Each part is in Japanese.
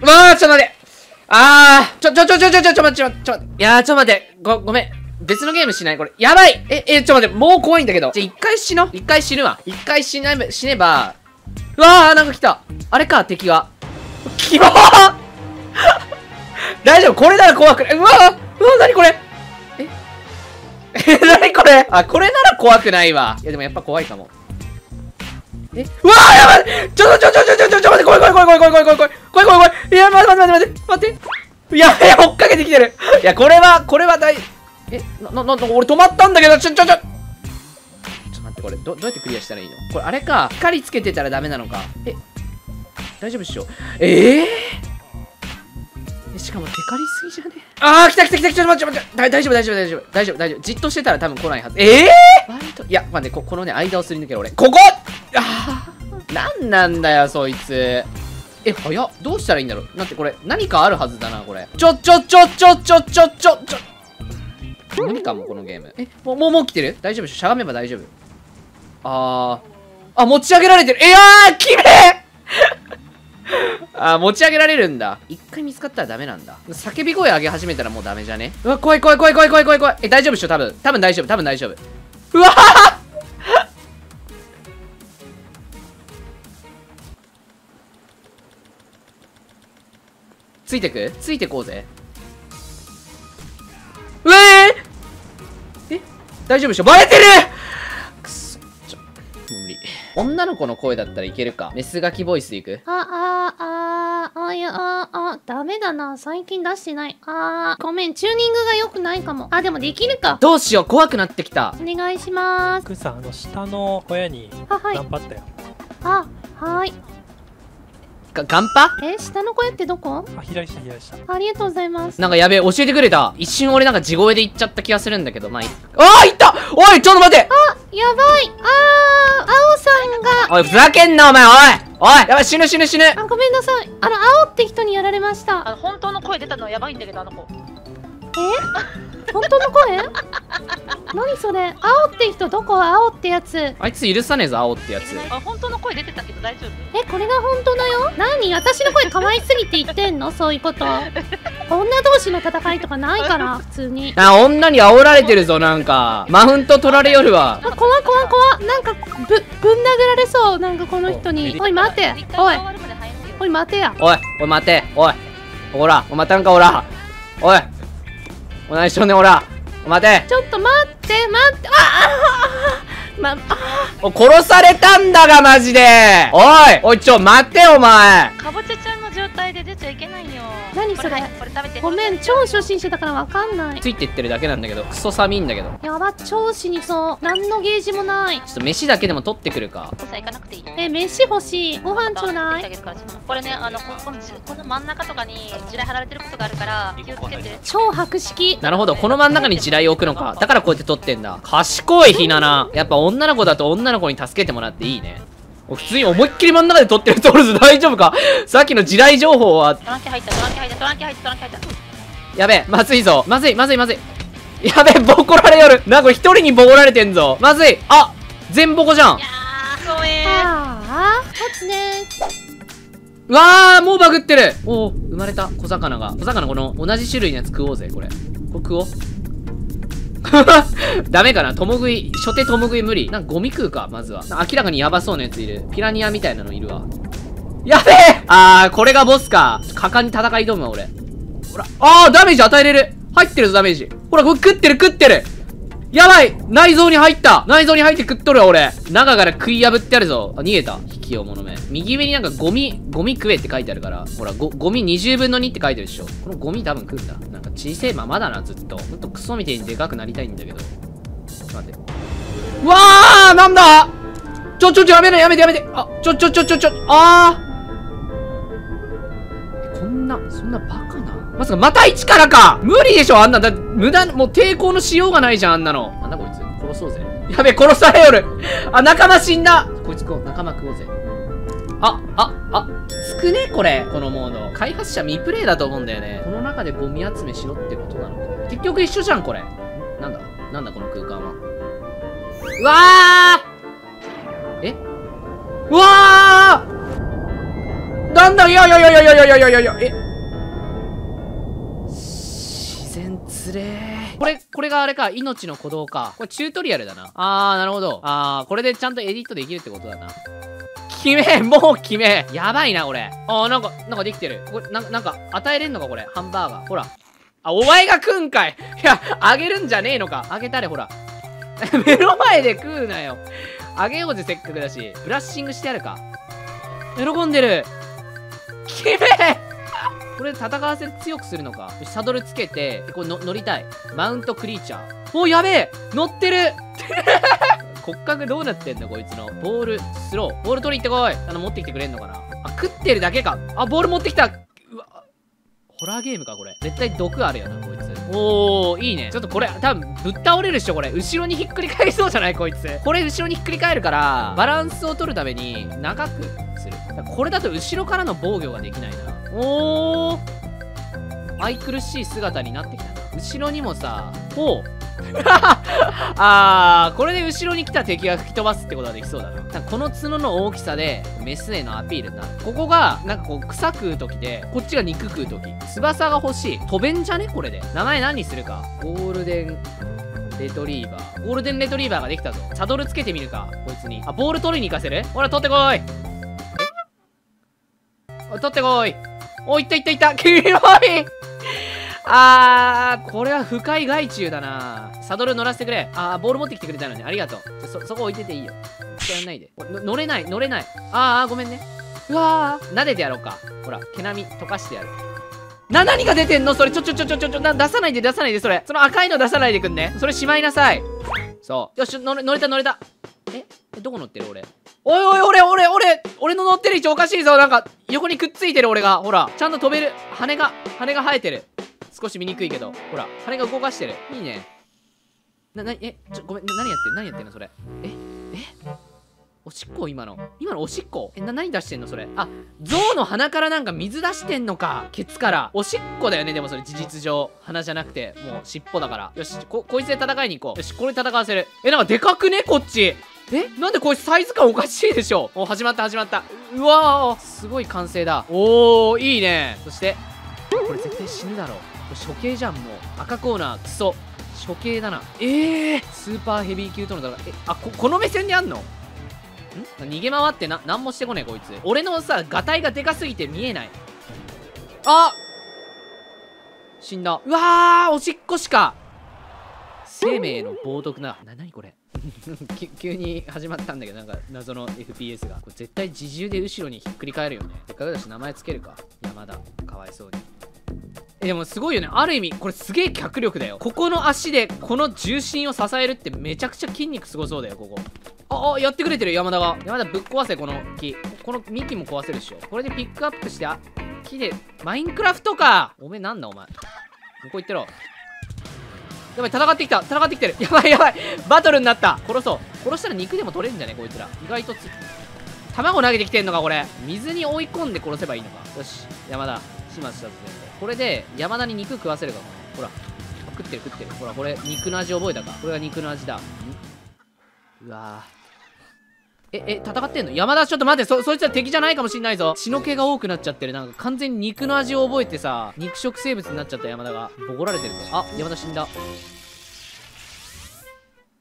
うわー、ちょっと待って。あー、ちょ、ちょ、ちょ、ちょ、ちょ、ちょ、ちょ、待って、ちょ、ちょ、待って。いやー、ちょっと、待って。ご、ごめん。別のゲームしない？これ。やばいえ、え、ちょっと、待って。もう怖いんだけど。じゃ、一回死の？一回死ぬわ。一回死な、死ねば。うわー、なんか来た。あれか、敵が。キモ 大丈夫？これなら怖くない。うわーうわ、なにこれ？え？え、なにこれ？あ、これなら怖くないわ。いや、でもやっぱ怖いかも。え？うわーやばい！ちょちょちょちょちょちょちょ待って怖い怖い怖い怖い怖い怖い怖い怖い怖い。怖いいや待って待って待って待ってやべえ追っかけてきてる。いやこれはこれは大えななな俺止まったんだけどちょちょちょ。ちょっと待ってこれどどうやってクリアしたらいいの？これあれか。光つけてたらダメなのか。え？大丈夫っしょ。ええー、しかもテカりすぎじゃね？あー来た来た来た来た待って待って。大丈夫大丈夫大丈夫大丈夫大丈夫。じっとしてたら多分来ないはず。ええー、割と。いや待ってここのね間をすり抜ける俺。ここ！なんなんだよ、そいつ。え、早っ。どうしたらいいんだろう。だってこれ、何かあるはずだな、これ。ちょ、ちょ、ちょ、ちょ、ちょ、ちょ、ちょ、ちょ。無かも、このゲーム。え、もう、もう、もう来てる？大丈夫？しゃがめば大丈夫。あー。あ、持ち上げられてる。えやーきれいあ、持ち上げられるんだ。一回見つかったらダメなんだ。叫び声上げ始めたらもうダメじゃね？うわ、怖い怖い怖い怖い怖い怖い怖い。え、大丈夫っしょ多分。多分大丈夫、多分大丈夫。うわーついてく？ついてこうぜうえー、え？大丈夫でしょ？バレてるくそちょもう無理女の子の声だったらいけるか？メスガキボイスでいく？あ、あ、あ、あ、いや、あ、あ、ダメだな。最近出してない。あー、ごめん、チューニングが良くないかも。あ、でもできるか。どうしよう怖くなってきたお願いします。くさんあの下の小屋にあ、はい。頑張ったよ、あ、はい。がガンパ？え、下の声ってどこ？あ左下左下。ありがとうございます。なんかやべえ教えてくれた。一瞬俺なんか地声で言っちゃった気がするんだけど。まあいいああいった！おいちょっと待って！やばい。あー、青さんが、おいふざけんなお前おい！おいやばい死ぬ死ぬ死ぬ！あ、ごめんなさい。あの、青って人にやられました。あの本当の声出たのはやばいんだけどあの子。え？本当の声？何それ？青って人どこ？青ってやつ。あいつ許さねえぞ青ってやつ。あ本当の声出てたけど大丈夫？え、これが本当だよ？何？私の声可愛すぎて言ってんの？そういうこと。女同士の戦いとかないから、普通に。あ女に煽られてるぞなんか。マウント取られよるわ。あ、怖い怖い怖い。なんか、ぶ、ぶん殴られそう。なんかこの人に。おい、待て。おい。おい、待てや。おいおい待て。おいおらお待たんかおら。おいおないしょねおら。お待て。ちょっと待って、待って。ああま、あお殺されたんだがマジで。おい。おいちょ待てお前。かぼちゃちゃんの状態で出ちゃいけないよ。何それ？これこれ食べてごめん、超初心者だからわかんない。ついてってるだけなんだけどクソ寒いんだけど。ちょやば、超死にそう。何のゲージもない。っと飯だけでも取ってくるか。さ行かなくていい。え、飯欲しい。ご飯ちょうだい。これねあのここのこの真ん中とかに地雷貼られてることがあるから気をつけて。超白式。なるほど。この真ん中に地雷を置くのか。だからこうやって取ってんだ。賢いひなな。やっぱ女の子だと女の子に助けてもらっていいね。お普通に思いっきり真ん中で取ってるトールズ大丈夫か？さっきの地雷情報は。トランキ入ったトランキ入ったトランキ入ったトランキ入った。やべえまずいぞ。まずいまずいまずい。やべえボコられよる。なんか一人にボコられてんぞ。まずい。あ全ボコじゃん。いやーごめん。ああ、立つね。うわーもうバグってる。おお生まれた。小魚が。小魚この同じ種類のやつ食おうぜこれ。これ食おう ダメかな？共食い初手共食い無理。なんかゴミ食うかまずは。明らかにヤバそうなやついる。ピラニアみたいなのいるわ。やべえ！あーこれがボスか。果敢に戦い挑むわ俺。ほら。あーダメージ与えれる。入ってるぞダメージ。ほらこれ食ってる食ってる。やばい内臓に入った。内臓に入って食っとるわ俺。中から食い破ってあるぞ。あ逃げた。引きよ者め右上になんかゴミゴミ食えって書いてあるから。ほらゴミ20分の2って書いてるでしょ。このゴミ多分食うんだ。なんか小せえままだなずっと。ほんとクソみてえにでかくなりたいんだけど。ちょっと待って。うわーなんだ？ちょちょちょやめろやめてやめて。あちょちょちょちょちょあー。こんなそんなバカまさかまた一からか。無理でしょあんな。だ無駄もう抵抗のしようがないじゃんあんなの。なんだこいつ。殺そうぜ。やべ殺されよる。あ仲間死んだ。こいつ食おう。仲間食おうぜ。あああ。つくねこれ。このモード。開発者未プレイだと思うんだよね。この中でゴミ集めしろってことなのか。結局一緒じゃんこれ。なんだなんだこの空間は。うわー！え？うわー！なんだいやいやいやいやいやいやいやいやいやえつれーこれ、これがあれか、命の鼓動か。これチュートリアルだな。あー、なるほど。あー、これでちゃんとエディットできるってことだな。決めもう決めやばいな、これ。あー、なんか、なんかできてる。これ、なんなんか、与えれんのか、これ。ハンバーガー。ほら。あ、お前が食うんかいいや、あげるんじゃねえのか。あげたれ、ほら。目の前で食うなよ。あげようぜ、せっかくだし。ブラッシングしてやるか。喜んでる。決めこれで戦わせ強くするのか？サドルつけて、これ乗りたい。マウントクリーチャー。お、やべえ乗ってる 骨格どうなってんのこいつの。ボール、スロー。ボール取り行ってこい。あの、持ってきてくれんのかな？あ、食ってるだけか。あ、ボール持ってきた。うわ。ホラーゲームか、これ。絶対毒あるよな、こいつ。おー、いいね。ちょっとこれ、多分、ぶっ倒れるっしょ、これ。後ろにひっくり返りそうじゃない？こいつ。これ、後ろにひっくり返るから、バランスを取るために、長くする。これだと後ろからの防御ができないな。おー。愛くるしい姿になってきたな。後ろにもさ、ほう。あー、これで後ろに来た敵が吹き飛ばすってことができそうだな。この角の大きさで、メスへのアピールになる。ここが、なんかこう、草食う時で、こっちが肉食う時。翼が欲しい。飛べんじゃね？これで。名前何にするか。ゴールデン、レトリーバー。ゴールデンレトリーバーができたぞ。サドルつけてみるか。こいつに。あ、ボール取りに行かせる？ほら、取ってこいえ？お取ってこいお、いったいったいった黄色いあー、これは深い害虫だなサドル乗らせてくれ。あー、ボール持ってきてくれたのに。ありがとう。そ、そこ置いてていいよ。使わないで。乗れない、乗れない。あー、ごめんね。うわー、撫でてやろうか。ほら、毛並み溶かしてやる。な、何が出てんの？それ、ちょちょちょちょちょちょ、な、出さないで出さないで、それ。その赤いの出さないでくんね。それしまいなさい。そう。よし、乗れ、乗れた乗れた。えどこ乗ってる？俺。おいおい、俺、俺、俺、俺の乗ってる位置おかしいぞ。なんか、横にくっついてる俺が。ほら、ちゃんと飛べる。羽が、羽が生えてる。少し見にくいけど。ほら、羽が動かしてる。いいね。な、なに、え、ちょ、ごめん、何やってん何やってんのそれ。え、え？おしっこ今の。今のおしっこ？え、な、何出してんのそれ。あ、象の鼻からなんか水出してんのか。ケツから。おしっこだよね、でもそれ事実上。鼻じゃなくて、もう尻尾だから。よし、こ、こいつで戦いに行こう。よし、これ戦わせる。え、なんかでかくねこっち。え？なんでこいつサイズ感おかしいでしょ？お、始まった始まった。うわーすごい完成だ。おー、いいね。そして、これ絶対死ぬだろう。これ処刑じゃん、もう。赤コーナー、クソ。処刑だな。えー、スーパーヘビー級との戦い。え、あ、こ、この目線であんの？ん？逃げ回ってな、なんもしてこねえ、こいつ。俺のさ、ガタイがでかすぎて見えない。あ死んだ。うわー、おしっこしか。生命の冒涜な。な、なにこれ？き 急に始まったんだけど、なんか謎の FPS が。これ絶対自重で後ろにひっくり返るよね。せっかくだし名前つけるか。山田。かわいそうに。え、でもすごいよね。ある意味、これすげえ脚力だよ。ここの足で、この重心を支えるってめちゃくちゃ筋肉すごそうだよ、ここ。あ、あ、やってくれてる、山田が。山田ぶっ壊せ、この木。この幹も壊せるっしょ。これでピックアップして、あ、木で、マインクラフトかおめえなんだ、お前向。ここ行ってろ。やばい、戦ってきた戦ってきてる。やばいやばい。バトルになった。殺そう。殺したら肉でも取れるんじゃね？こいつら。意外とつ卵投げてきてんのかこれ。水に追い込んで殺せばいいのか。よし。山田。始末したぞ全部。これで山田に肉食わせるかもほら。食ってる食ってる。ほらこれ肉の味覚えたか？これが肉の味だ。うわー。え、え、戦ってんの？山田ちょっと待って、そ、そいつは敵じゃないかもしんないぞ。血の気が多くなっちゃってる。なんか完全に肉の味を覚えてさ、肉食生物になっちゃった山田が。ボコられてるぞ。あ、山田死んだ。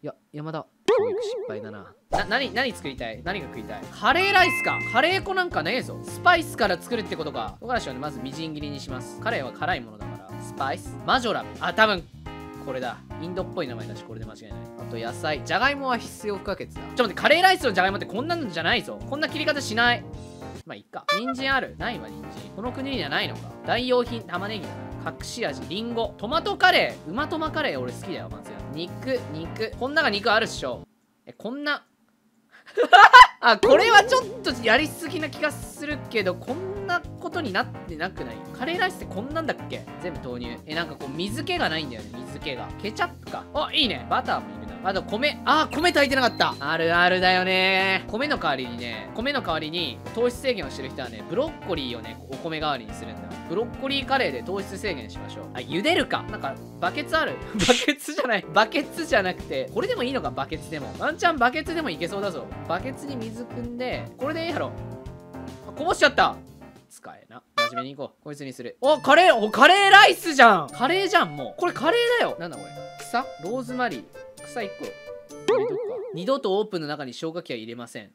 いや、山田。教育失敗だな。な、何、何作りたい？何が食いたい？カレーライスか。カレー粉なんかねえぞ。スパイスから作るってことか。唐辛子をね、まずみじん切りにします。カレーは辛いものだから。スパイスマジョラム。あ、多分、これだ。インドっぽい名前だし、これで間違いない。あと野菜。じゃがいもは必要不可欠だ。ちょっと待って、カレーライスのじゃがいもってこんなのじゃないぞ。こんな切り方しない。まあ、いっか。人参ある？ないわ、人参。この国にはないのか。代用品、玉ねぎだな。隠し味、りんご。トマトカレー。うまトマカレー俺好きだよ、まず。肉、肉。こんなが肉あるっしょ。え、こんな。あ、これはちょっとやりすぎな気がするけど、こんなことになってなくない？カレーライスってこんなんだっけ？全部投入。え、なんかこう水気がないんだよね、水気が。ケチャップか。あ、いいね。バターもいい。あと米。あ、米炊いてなかった。あるあるだよね。米の代わりにね、米の代わりに糖質制限をしてる人はね、ブロッコリーをね、お米代わりにするんだ。ブロッコリーカレーで糖質制限しましょう。あ、茹でるか。なんか、バケツある バケツじゃない。バケツじゃなくて、これでもいいのか、バケツでも。ワンチャンバケツでもいけそうだぞ。バケツに水汲んで、これでいいやろ。あこぼしちゃった。使えな真面目にいこうこいつにするおカレーおカレーライスじゃんカレーじゃんもうこれカレーだよなんだこれ？草？ローズマリー草1個二度と。オープンの中に消火器は入れません。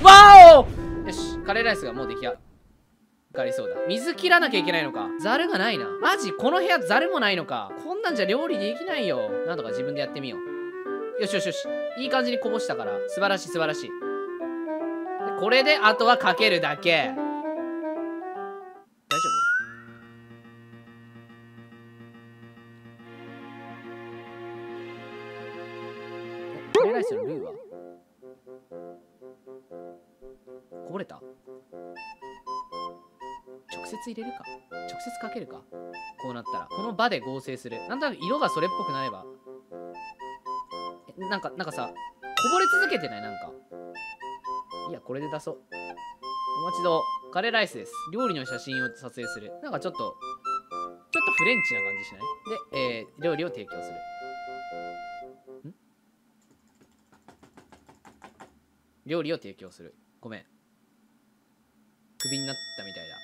わお！よしカレーライスがもう出来上がりそうだ。水切らなきゃいけないのか。ザルがないな。マジこの部屋ザルもないのか。こんなんじゃ料理できないよ。なんとか自分でやってみよう。よしよしよし。いい感じにこぼしたから。素晴らしい素晴らしい。これであとはかけるだけ。大丈夫？カレーライスのルーは？こぼれた？直接入れるか？直接かけるか？こうなったら。この場で合成する。なんとなく色がそれっぽくなればなんかなんかさこぼれ続けてない？なんか。いやこれで出そう。お待ちどカレーライスです。料理の写真を撮影する。なんかちょっとちょっとフレンチな感じしない？で、えー料理を提供する。ん？料理を提供する。ごめん。クビになったみたいだ。